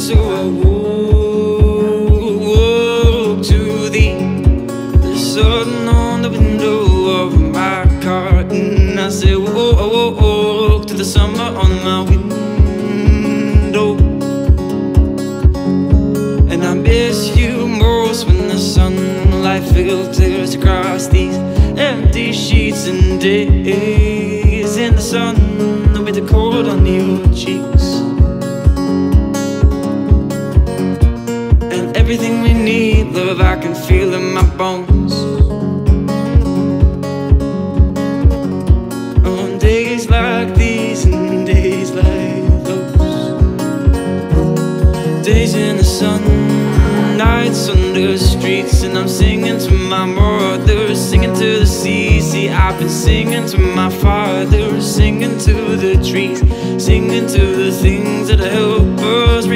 so I walk to thee The sun on the window of my car And I say, whoa, whoa, whoa To the summer on my window. And I miss you most when the sunlight filters across these Empty sheets and days. My bones. On days like these and days like those, days in the sun, nights under the streets, and I'm singing to my mother, singing to the sea. See, I've been singing to my father, singing to the trees, singing to the things that help us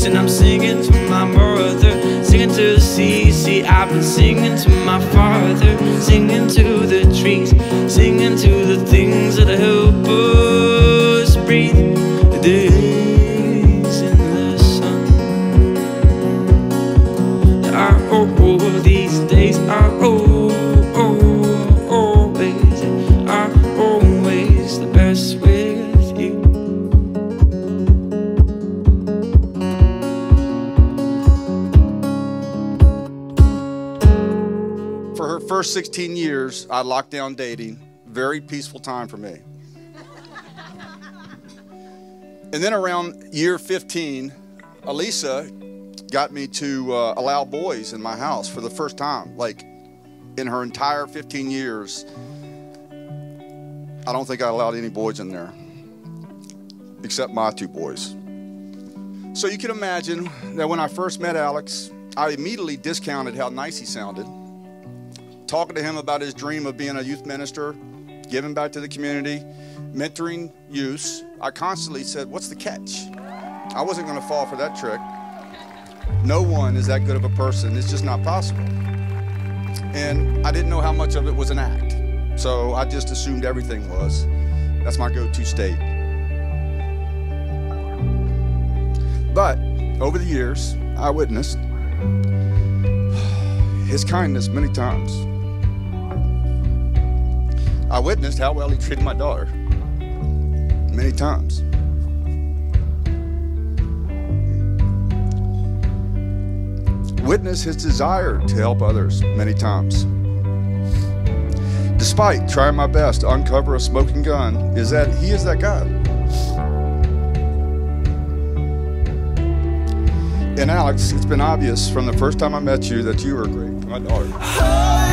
streets, and I'm singing to my mother, singing to the sea. See, I've been singing to my father, singing to the trees, singing to First 16 years, I locked down dating. Very peaceful time for me. and then around year 15, Elisa got me to uh, allow boys in my house for the first time. Like in her entire 15 years, I don't think I allowed any boys in there, except my two boys. So you can imagine that when I first met Alex, I immediately discounted how nice he sounded talking to him about his dream of being a youth minister, giving back to the community, mentoring youth, I constantly said, What's the catch? I wasn't going to fall for that trick. No one is that good of a person. It's just not possible. And I didn't know how much of it was an act. So I just assumed everything was. That's my go to state. But over the years, I witnessed his kindness many times. I witnessed how well he treated my daughter many times. Witness his desire to help others many times. Despite trying my best to uncover a smoking gun, is that he is that guy. And Alex, it's been obvious from the first time I met you that you were great my daughter.